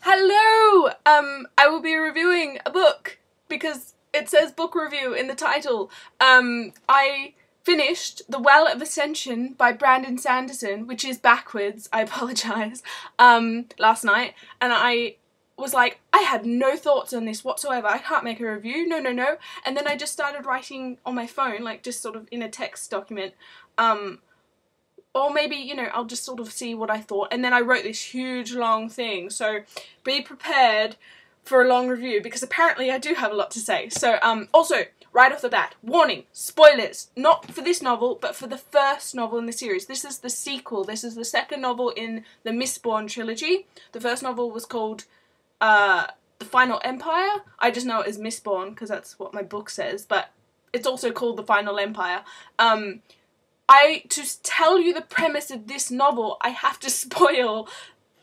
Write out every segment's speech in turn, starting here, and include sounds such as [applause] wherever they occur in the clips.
Hello! Um, I will be reviewing a book because it says book review in the title. Um, I finished The Well of Ascension by Brandon Sanderson, which is backwards, I [laughs] apologise, um, last night, and I was like, I had no thoughts on this whatsoever. I can't make a review. No, no, no. And then I just started writing on my phone, like just sort of in a text document. Um, or maybe, you know, I'll just sort of see what I thought. And then I wrote this huge long thing. So be prepared for a long review because apparently I do have a lot to say. So, um, also, right off the bat, warning, spoilers, not for this novel, but for the first novel in the series. This is the sequel. This is the second novel in the Mistborn trilogy. The first novel was called uh, The Final Empire. I just know it as Mistborn because that's what my book says, but it's also called The Final Empire. Um, I to tell you the premise of this novel, I have to [laughs] spoil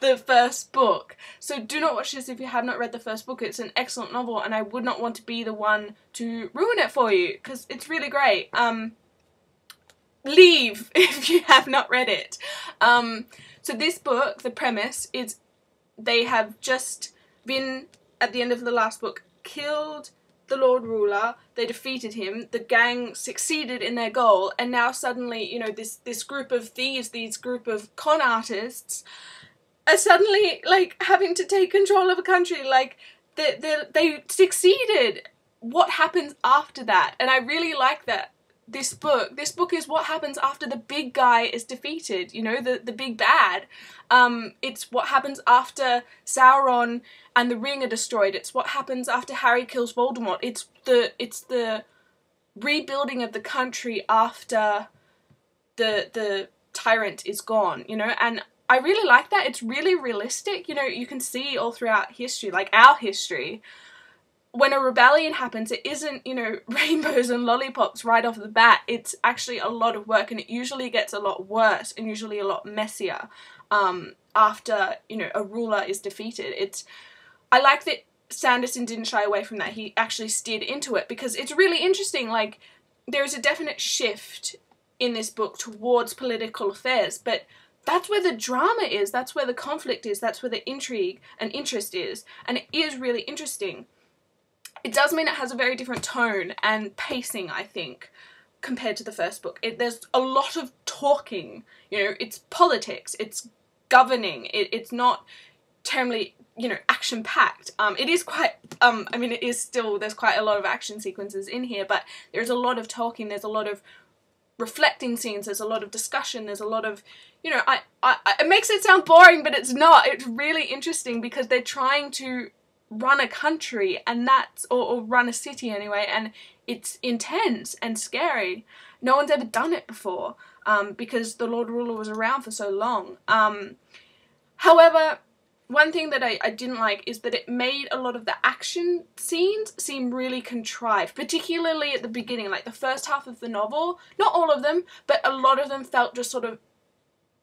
the first book. So do not watch this if you have not read the first book. It's an excellent novel and I would not want to be the one to ruin it for you because it's really great. Um leave [laughs] if you have not read it. Um so this book, the premise is they have just been at the end of the last book killed the Lord Ruler, they defeated him, the gang succeeded in their goal, and now suddenly, you know, this this group of thieves, these group of con artists, are suddenly like having to take control of a country. Like they they they succeeded. What happens after that? And I really like that this book. This book is what happens after the big guy is defeated, you know, the, the big bad. Um, it's what happens after Sauron and the ring are destroyed. It's what happens after Harry kills Voldemort. It's the it's the rebuilding of the country after the the tyrant is gone, you know, and I really like that. It's really realistic, you know, you can see all throughout history, like our history, when a rebellion happens, it isn't, you know, [laughs] rainbows and lollipops right off the bat. It's actually a lot of work and it usually gets a lot worse and usually a lot messier um, after, you know, a ruler is defeated. It's, I like that Sanderson didn't shy away from that. He actually steered into it because it's really interesting. Like, there's a definite shift in this book towards political affairs, but that's where the drama is, that's where the conflict is, that's where the intrigue and interest is, and it is really interesting it does mean it has a very different tone and pacing, I think, compared to the first book. It, there's a lot of talking, you know, it's politics, it's governing, it, it's not terribly, you know, action packed. Um, it is quite, um, I mean, it is still, there's quite a lot of action sequences in here, but there's a lot of talking, there's a lot of reflecting scenes, there's a lot of discussion, there's a lot of, you know, I, I, it makes it sound boring, but it's not. It's really interesting because they're trying to run a country and that's or, or run a city anyway and it's intense and scary no one's ever done it before um, because the lord ruler was around for so long um, however one thing that I, I didn't like is that it made a lot of the action scenes seem really contrived, particularly at the beginning, like the first half of the novel. Not all of them, but a lot of them felt just sort of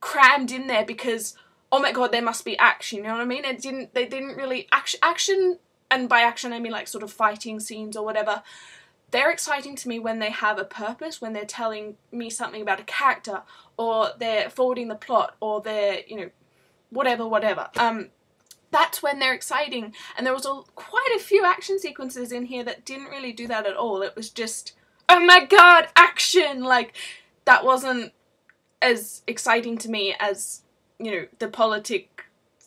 crammed in there because oh my god, there must be action. You know what I mean? It didn't. They didn't really action. Action, and by action I mean like sort of fighting scenes or whatever. They're exciting to me when they have a purpose, when they're telling me something about a character, or they're forwarding the plot, or they're you know, whatever, whatever. Um, that's when they're exciting. And there was a, quite a few action sequences in here that didn't really do that at all. It was just, oh my god, action! Like, that wasn't as exciting to me as you know, the politic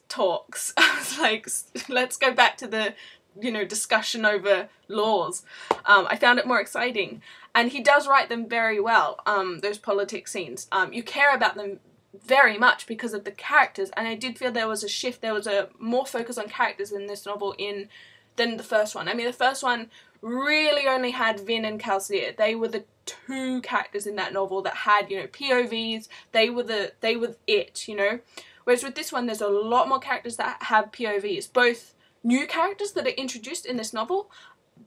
talks. [laughs] I was like, let's go back to the, you know, discussion over laws. Um, I found it more exciting. And he does write them very well, um, those politic scenes. Um, you care about them very much because of the characters, and I did feel there was a shift, there was a more focus on characters in this novel in than the first one. I mean, the first one really only had Vin and Kelsier. They were the two characters in that novel that had, you know, POVs. They were the they were it, you know. Whereas with this one, there's a lot more characters that have POVs, both new characters that are introduced in this novel,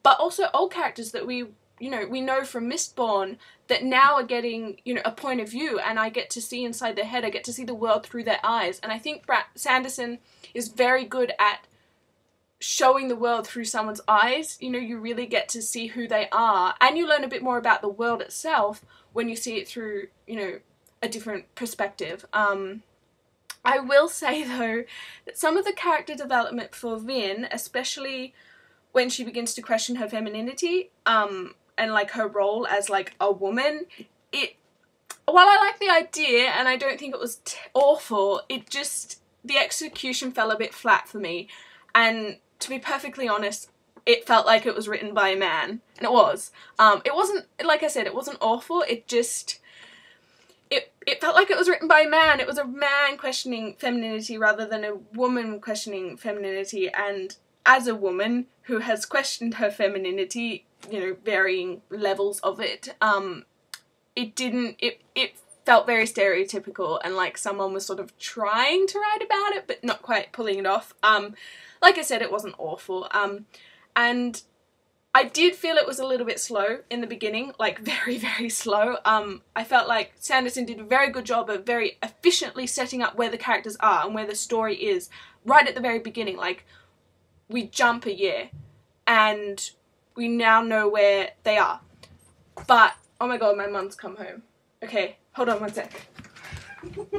but also old characters that we you know we know from Mistborn that now are getting you know a point of view and I get to see inside their head I get to see the world through their eyes and I think Brad Sanderson is very good at showing the world through someone's eyes, you know, you really get to see who they are and you learn a bit more about the world itself when you see it through, you know, a different perspective. Um, I will say though that some of the character development for Vin, especially when she begins to question her femininity, um, and like her role as like a woman, it while I like the idea and I don't think it was awful, it just the execution fell a bit flat for me. And to be perfectly honest, it felt like it was written by a man, and it was. Um, it wasn't like I said, it wasn't awful. It just it it felt like it was written by a man. It was a man questioning femininity rather than a woman questioning femininity. And as a woman who has questioned her femininity, you know, varying levels of it, um, it didn't. It it felt very stereotypical and like someone was sort of trying to write about it but not quite pulling it off. Um, like I said, it wasn't awful. Um, and I did feel it was a little bit slow in the beginning, like [laughs] very, very slow. Um, I felt like Sanderson did a very good job of very efficiently setting up where the characters are and where the story is right at the very beginning. Like, we jump a year and we now know where they are. But, oh my god, my mum's come home. Okay, hold on one sec. [laughs]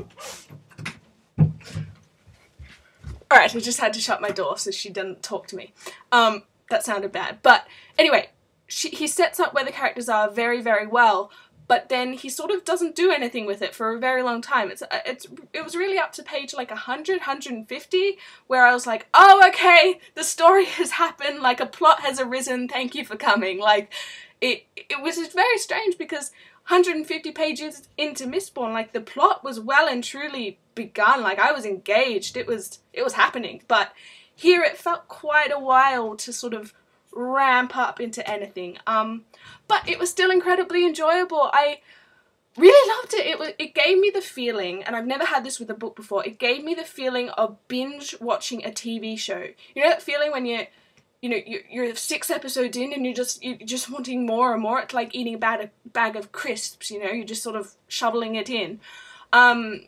Alright, I just had to shut my door so she didn't talk to me. Um, that sounded bad. But anyway, she, he sets up where the characters are very, very well, but then he sort of doesn't do anything with it for a very long time. It's uh, it's it was really up to page like 100, 150 where I was like, "Oh, okay, the story [laughs] has happened, like a plot has arisen. Thank you for coming." Like it it was just very strange because 150 pages into Mistborn, like the plot was well and truly begun. Like I was engaged. It was it was happening, but here it felt quite a while to sort of ramp up into anything. Um, but it was still incredibly enjoyable. I really loved it. It was, it gave me the feeling, and I've never had this with a book before. It gave me the feeling of binge watching a TV show. You know that feeling when you, you know, you're, six episodes in and you're just you're just wanting more and more. It's like eating a bag of, bag of crisps. You know, you're just sort of shoveling it in. Um,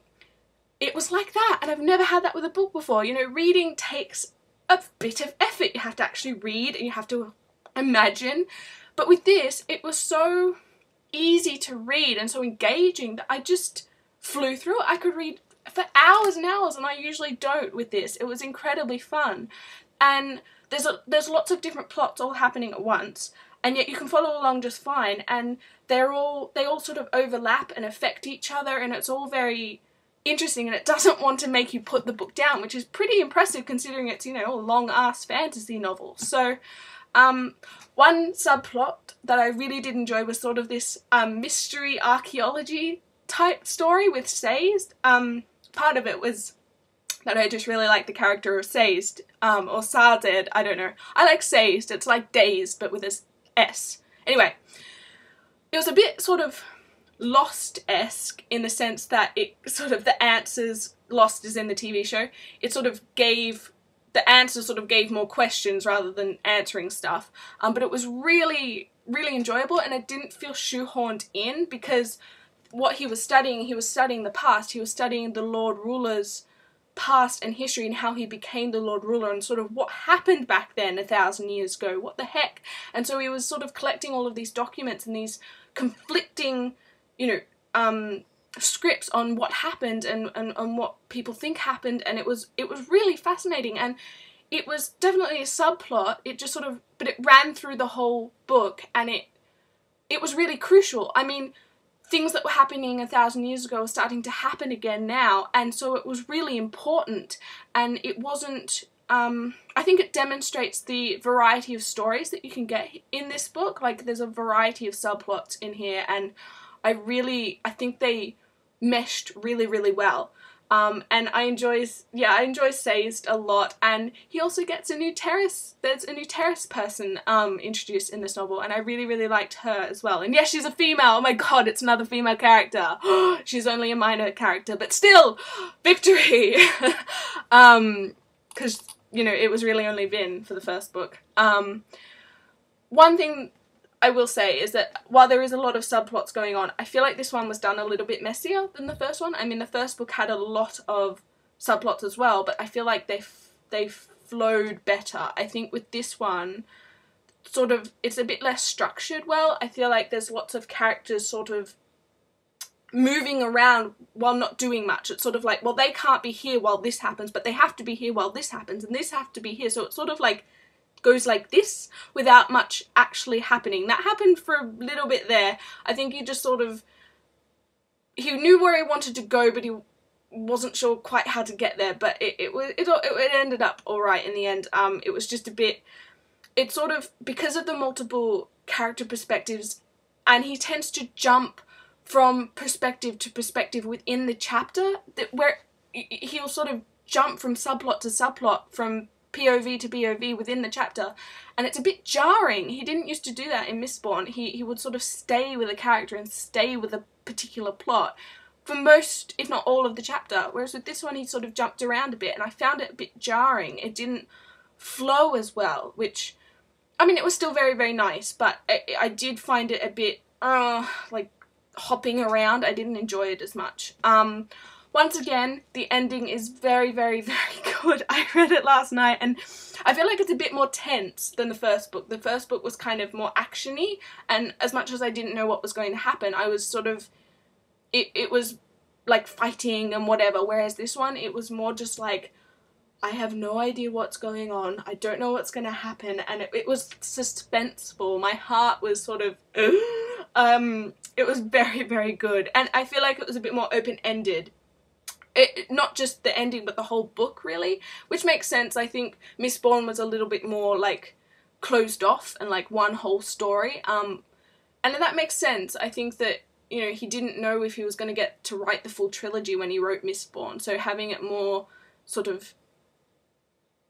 it was like that, and I've never had that with a book before. You know, reading takes a bit of effort. You have to actually read and you have to imagine. But with this, it was so easy to read and so engaging that I just flew through it. I could read for hours and hours and I usually don't with this. It was incredibly fun. And there's a, there's lots of different plots all happening at once and yet you can follow along just fine and they're all they all sort of overlap and affect each other and it's all very interesting and it doesn't [laughs] want to make you put the book down, which is pretty impressive considering it's, you know, a long ass fantasy novel. So, um, one subplot that I really did enjoy was sort of this um, mystery archaeology type story with Sazed. Um, part of it was that I just really like the character of Sazed, um, or Sazed, I don't know. I like Sazed, it's like dazed, but with this S. Anyway, it was a bit sort of Lost-esque in the sense that it [laughs] sort of the answers Lost is in the TV show. It sort of gave the answers sort of gave more questions rather than answering stuff. Um, but it was really really enjoyable and it didn't feel shoehorned in because what he was studying, he was studying the past. He was studying the Lord Ruler's past and history and how he became the Lord Ruler and sort of what happened back then a thousand years ago. What the heck? And so he was sort of collecting all of these documents and these conflicting you know, um, scripts on what happened and, and, and what people think happened and it was it was really fascinating and it was definitely a subplot it just sort of but it ran through the whole book and it it was really crucial i mean things that were happening a thousand years ago are starting to happen again now. And so it was really important. And it wasn't um, I think it demonstrates the variety of stories that you can get in this book. Like there's a variety of subplots in here. And I really, I think they meshed really, really well. Um, and I enjoy, yeah, I enjoy Sazed a lot. And he also gets a new Terris, there's a new Terris person um, introduced in this novel, and I really, really liked her as well. And yes, she's a female. Oh my god, it's another female character. [gasps] she's only a minor character, but still, [gasps] victory. [laughs] um, because you know it was really only Vin for the first book. Um, one thing I will say is that while there is a lot of subplots going on, I feel like this one was done a little bit messier than the first one. I mean, the first book had a lot of subplots as well, but I feel like they they flowed better. I think with this one, sort of, it's a bit less structured well. I feel like there's lots of characters sort of moving around while not doing much. It's sort of like, well, they can't be here while this happens, but they have to be here while this happens, and this have to be here. So it's sort of like goes like this without much actually happening. That happened for a little bit there. I think he just sort of he knew where he wanted to go, but he wasn't sure quite how to get there. But it it was it, it ended up all right in the end. Um, it was just a bit. It sort of because of the multiple character perspectives, and he tends to jump from perspective to perspective within the chapter that where he'll sort of jump from subplot to subplot from POV to POV within the chapter, and it's a bit jarring. He didn't used to do that in Mistborn. He he would sort of stay with a character and stay with a particular plot for most, if not all, of the chapter. Whereas with this one, he sort of jumped around a bit, and I found it a bit jarring. It didn't flow as well, which, I mean, it was still very very nice, but I, I did find it a bit uh like hopping around. I didn't enjoy it as much. Um, once again, the ending is very, very, [laughs] very good. I read it last night and I feel like it's a bit more tense than the first book. The first book was kind of more actiony and as much as I didn't know what was going to happen, I was sort of it it was like fighting and whatever, whereas this one it was more just like I have no idea what's going on. I don't know what's going to happen and it, it was suspenseful. My heart was sort of [gasps] um it was very very good and I feel like it was a bit more open-ended it, not just the ending but the whole book really which makes sense. I think mistborn was a little bit more like closed off and like one whole story. Um and that makes sense. I think that you know he didn't know if he was going to get to write the full trilogy when he wrote mistborn so having it more sort of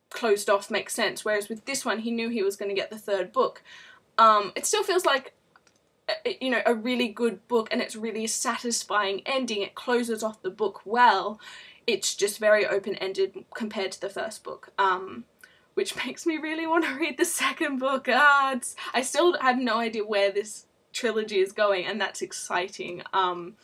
closed off makes sense. Whereas with this one he knew he was going to get the third book. Um it still feels like you know a really good book and it's really satisfying ending. It closes off the book well. It's just very open-ended compared to the first book um, which [laughs] makes me really want to read the second book. Ah, I still have no idea where this trilogy is going and that's exciting. Um,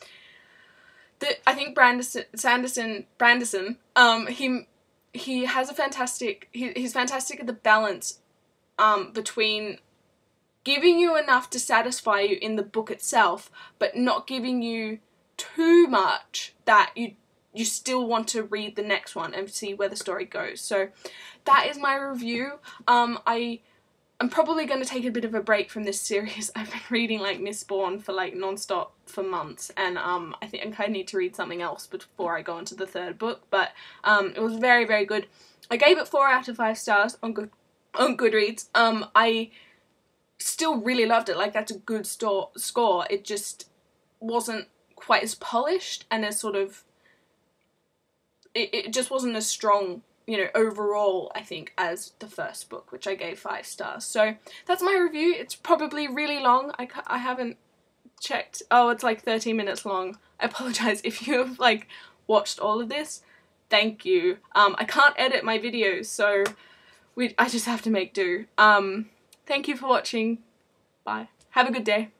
the, I think Brandison, Sanderson Brandison um, he he has a fantastic he, he's fantastic at the balance um, between giving you enough to satisfy you in the book itself, but not giving you too much that you you still want to read the next one and see where the story goes. So that is my review. Um, I I'm probably going to take a bit of a break from this [laughs] series. I've been reading like Mistborn for like non-stop for months and um, I think I need to read something else before I go into the third book. But um, it was very very good. I gave it four out of five stars on good on Goodreads. Um, I still really loved it. Like that's a good store, score. It just wasn't quite as polished and as sort of it, it just wasn't as strong you know overall I think as the first book which I gave five stars. So that's my review. It's probably really long. I, I haven't checked. Oh it's like 13 minutes long. I apologize if you have like watched all of this. Thank you. Um I can't edit my videos so we I just have to make do. Um Thank you for watching. Bye. Have a good day.